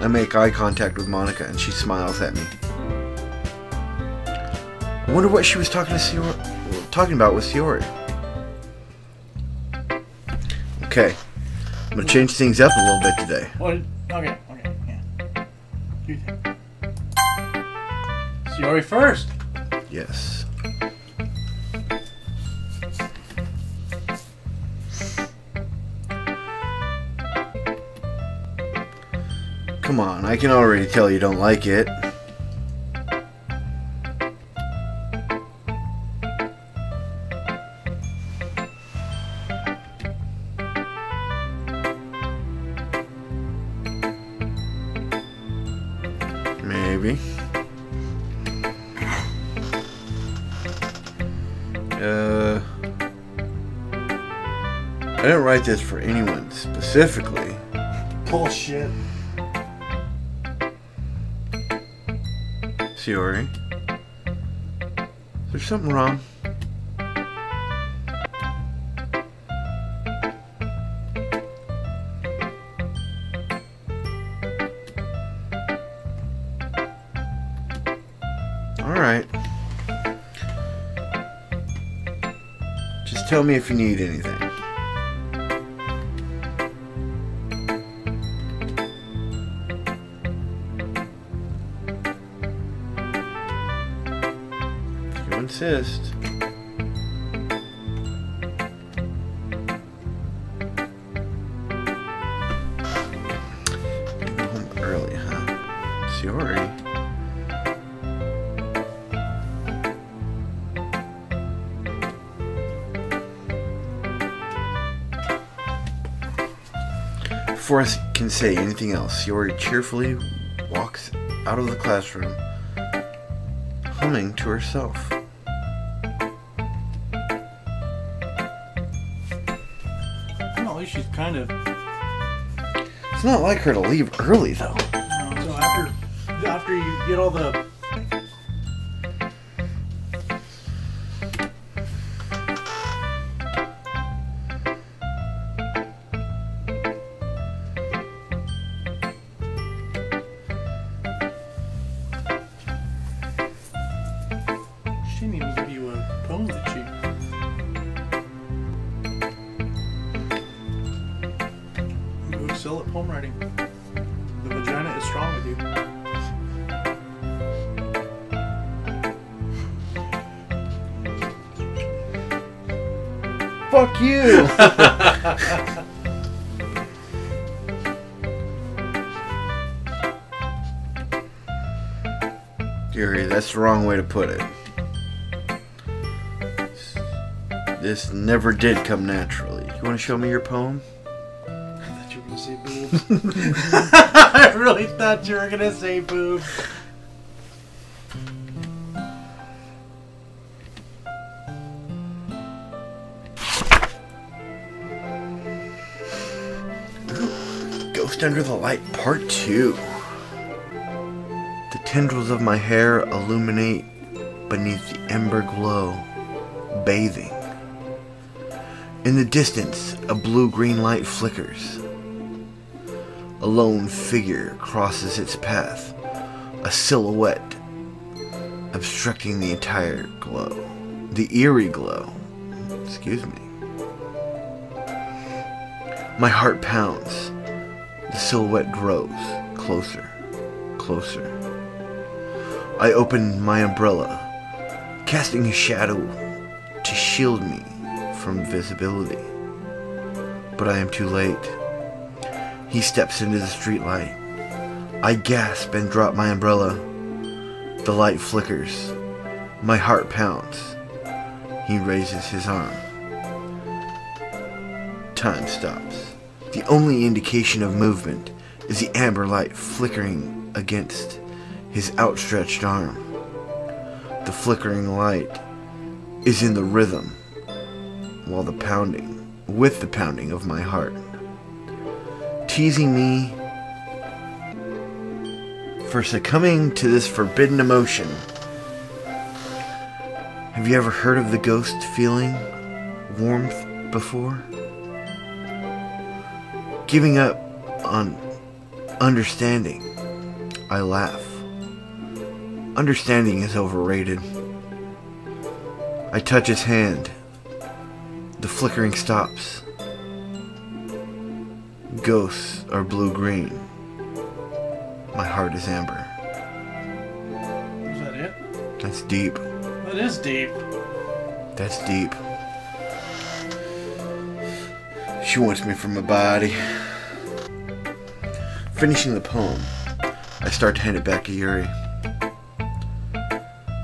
I make eye contact with Monika and she smiles at me. I wonder what she was talking to Sayori, talking about with Sayori. Okay, I'm gonna change things up a little bit today. What? Okay, okay, yeah. Do? Sayori first. Yes. Come on, I can already tell you don't like it. Maybe. Uh, I didn't write this for anyone specifically. Bullshit. Sayori. Is there something wrong? Alright. Just tell me if you need anything. Go home early, huh? Before I can say anything else, Yori cheerfully walks out of the classroom, humming to herself. Least she's kind of. It's not like her to leave early, though. Know, so after after you get all the She didn't even give you a poem that. You poem writing. The vagina is strong with you. Fuck you! Yuri, that's the wrong way to put it. This never did come naturally. You want to show me your poem? I really thought you were gonna say boobs. Ghost Under the Light Part 2. The tendrils of my hair illuminate beneath the ember glow, bathing. In the distance, a blue green light flickers. A lone figure crosses its path, a silhouette obstructing the entire glow. The eerie glow. Excuse me. My heart pounds. The silhouette grows closer, closer. I open my umbrella, casting a shadow to shield me from visibility. But I am too late. He steps into the streetlight. I gasp and drop my umbrella. The light flickers. My heart pounds. He raises his arm. Time stops. The only indication of movement is the amber light flickering against his outstretched arm. The flickering light is in the rhythm, while the pounding, with the pounding of my heart, teasing me for succumbing to this forbidden emotion. Have you ever heard of the ghost feeling warmth before? Giving up on understanding, I laugh. Understanding is overrated. I touch his hand. The flickering stops. Ghosts are blue green. My heart is amber. Is that it? That's deep. That is deep. That's deep. She wants me for my body. Finishing the poem, I start to hand it back to Yuri.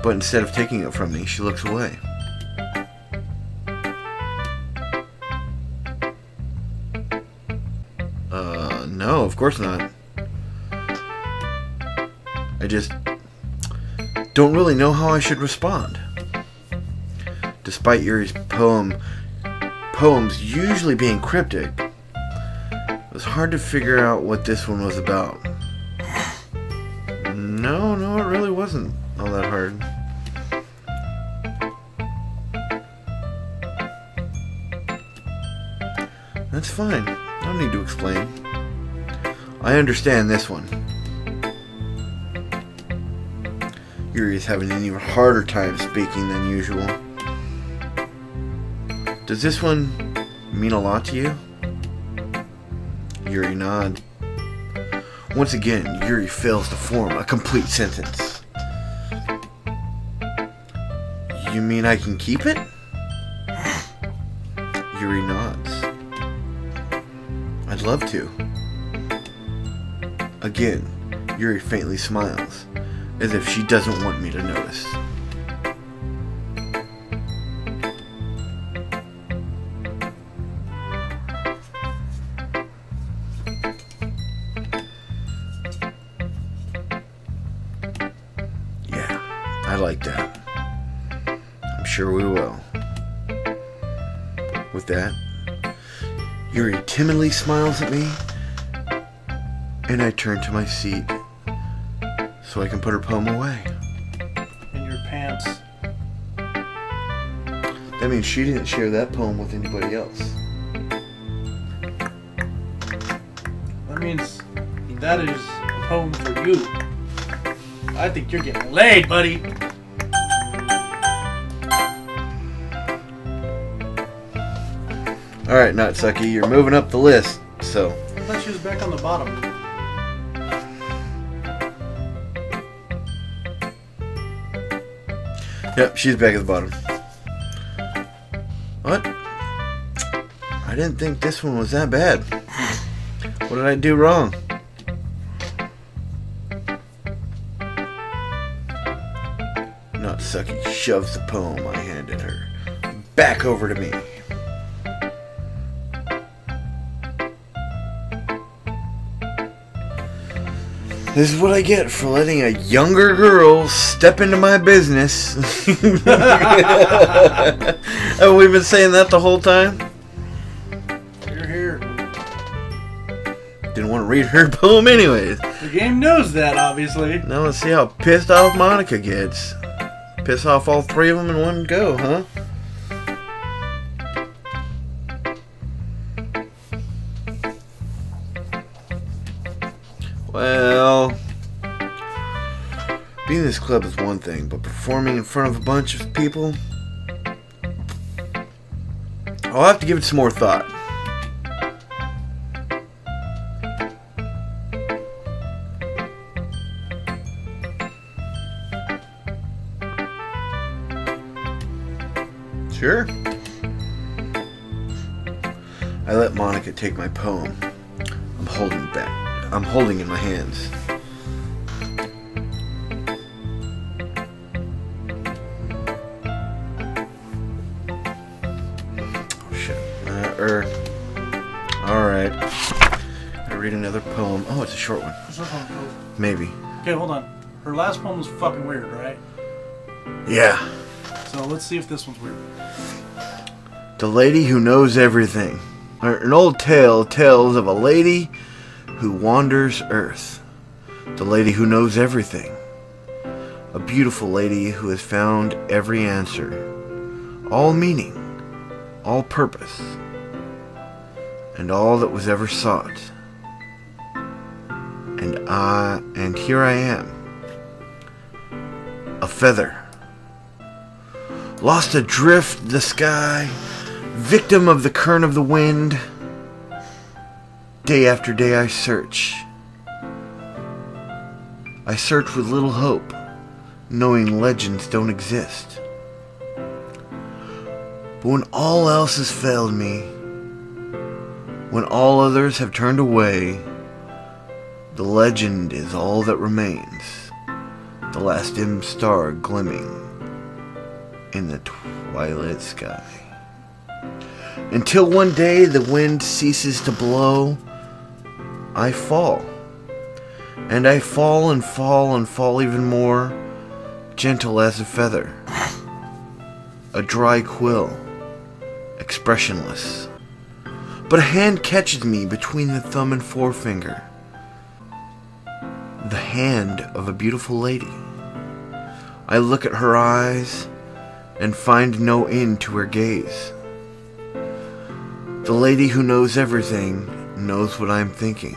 But instead of taking it from me, she looks away. Of course not. I just don't really know how I should respond. Despite Yuri's poem poems usually being cryptic, it was hard to figure out what this one was about. No, no, it really wasn't all that hard. That's fine. I understand this one. Yuri is having an even harder time speaking than usual. Does this one mean a lot to you? Yuri nods. Once again, Yuri fails to form a complete sentence. You mean I can keep it? Yuri nods. I'd love to. Again, Yuri faintly smiles, as if she doesn't want me to notice. Yeah, I like that. I'm sure we will. With that, Yuri timidly smiles at me, and I turn to my seat so I can put her poem away. In your pants. That means she didn't share that poem with anybody else. That means that is a poem for you. I think you're getting laid, buddy. Alright, Nutsucky, you're moving up the list, so. I thought she was back on the bottom. Yep, she's back at the bottom. What? I didn't think this one was that bad. What did I do wrong? Nutsucky shoves the poem I handed her back over to me. This is what I get for letting a younger girl step into my business. Oh, Have we been saying that the whole time? You're here. Didn't want to read her poem anyways. The game knows that, obviously. Now let's see how pissed off Monika gets. Piss off all three of them in one go, huh? This club is one thing, but performing in front of a bunch of people, I'll have to give it some more thought. Sure. I let Monika take my poem. I'm holding back. I'm holding in my hands. Uh, er. Alright. I read another poem. Oh, it's a short one. What's this one called? Maybe. Okay, hold on. Her last poem was fucking weird, right? Yeah. So let's see if this one's weird. The Lady Who Knows Everything. An old tale tells of a lady who wanders Earth. The lady who knows everything. A beautiful lady who has found every answer, all meaning, all purpose, and all that was ever sought. And I, and here I am, a feather, lost adrift the sky, victim of the current of the wind. Day after day I search. I search with little hope, knowing legends don't exist. But when all else has failed me, when all others have turned away, the legend is all that remains, the last dim star glimmering in the twilight sky. Until one day the wind ceases to blow, I fall. And I fall and fall and fall even more, gentle as a feather. A dry quill, expressionless. But a hand catches me between the thumb and forefinger. The hand of a beautiful lady. I look at her eyes and find no end to her gaze. The lady who knows everything knows what I am thinking.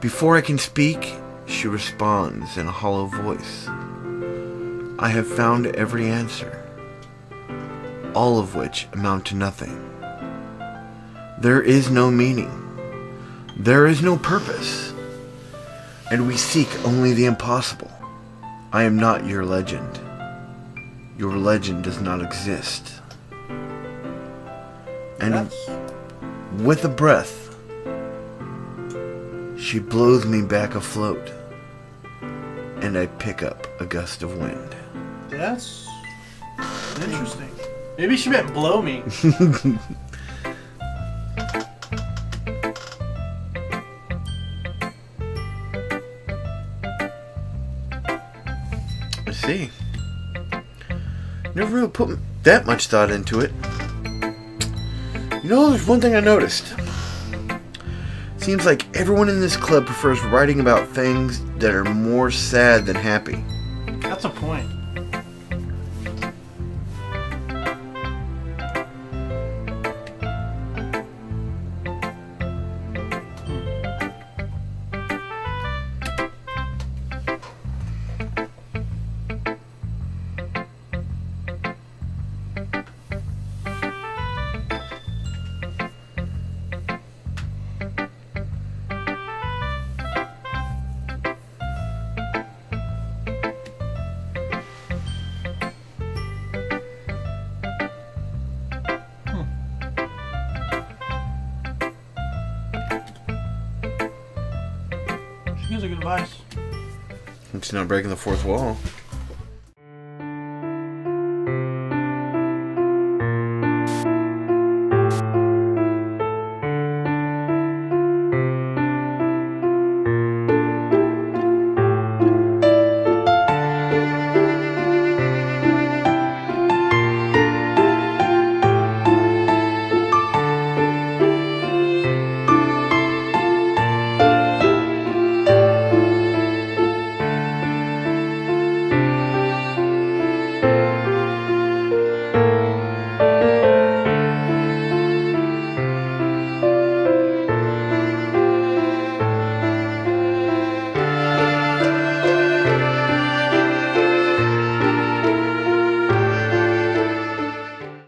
Before I can speak, she responds in a hollow voice. I have found every answer, all of which amount to nothing. There is no meaning. There is no purpose. And we seek only the impossible. I am not your legend. Your legend does not exist. And That's with a breath, she blows me back afloat, and I pick up a gust of wind. that's interesting. Maybe she meant blow me. I see. Never really put that much thought into it. You know, there's one thing I noticed. Seems like everyone in this club prefers writing about things that are more sad than happy. That's a point. She gives a good advice. It's not breaking the fourth wall.